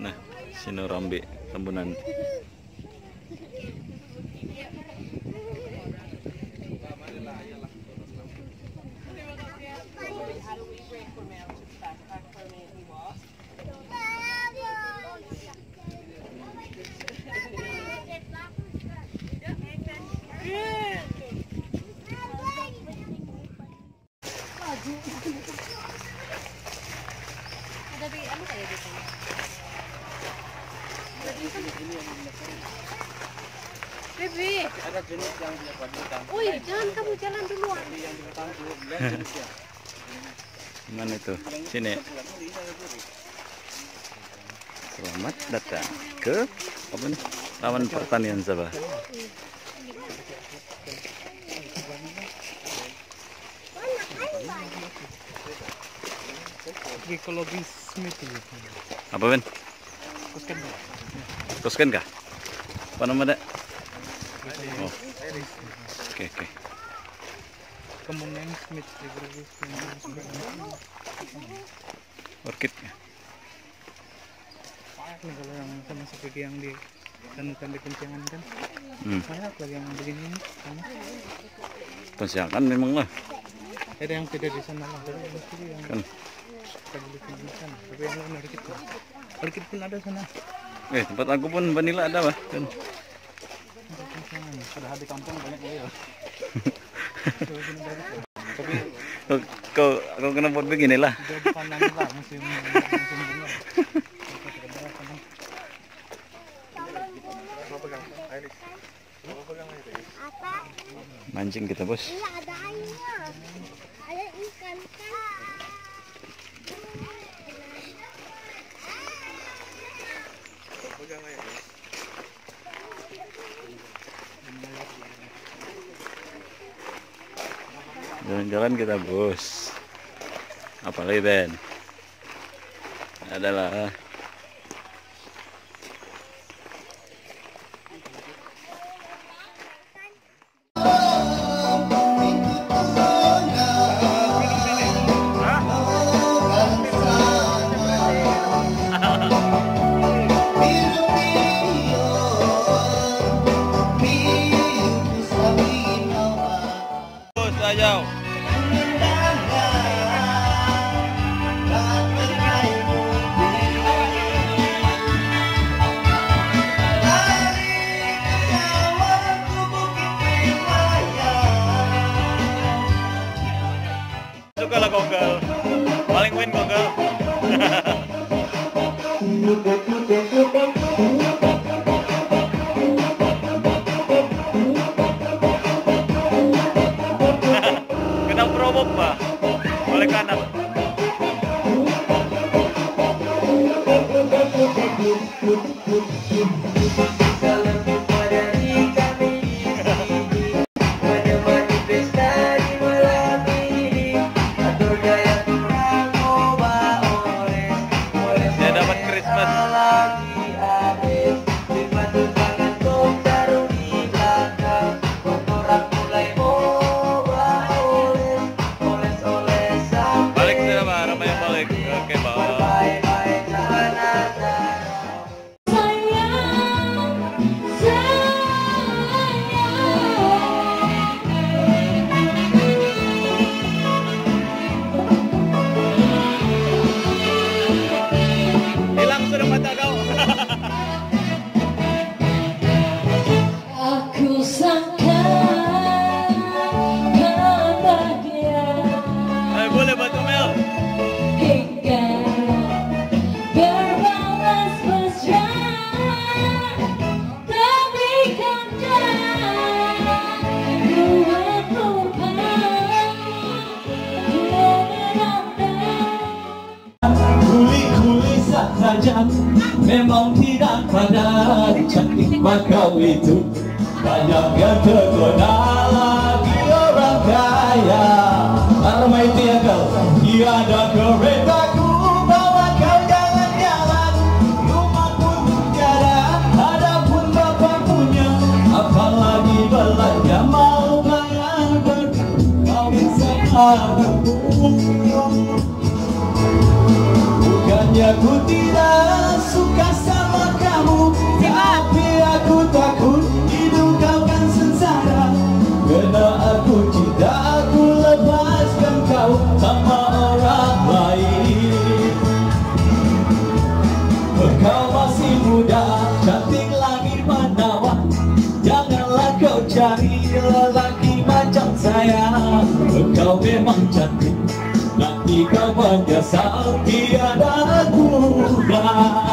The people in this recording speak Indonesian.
Nah, Sinorambe, Tambunan. Ada ano kayak gitu? Bibi, Ada jenis yang dia. Uy, jangan kamu jalan duluan. Yang. Mana itu? Sini. Selamat datang ke apa nih? Taman Pertanian Sabah. Itu. Apa Ben? Terus kan Teruskan kah? Apa nama dak? Oh, oke oke. kemenang Smith ekologis Orchid. ya? Banyak nih kalau yang sama seperti yang di temukan di kencangan kan Hmm. banyak lagi yang begini ini Pensiakan memang lah. ada yang tidak di sana lah Kan. Kita beli di sana tapi yang lain orchid pun orchid pun ada sana Eh, tempat aku pun vanilla ada, Bah. Kan. Ada kencangan sudah di kampung banyak tapi Kau, kau, kau kena buat begini lah. udah panen lah musim musim bunga Mancing kita, Bos. Iya ada airnya. Ada ikan kan. Jalan-jalan kita, Bos. Apalagi, Ben? Adalah ayo. Suka lah Google. Paling win Google. Oleh kanan. Saya ramai yang Memang tidak pada cantik maka itu Banyak yang tergoda aku tidak suka sama kamu. Tapi aku takut hidup kau kan sengsara. Karena aku cinta aku lepaskan kau sama orang lain. Kau masih muda, cantik langit menawan Janganlah kau cari lelaki macam saya. Kau memang cantik jika banyak saat tiada gula.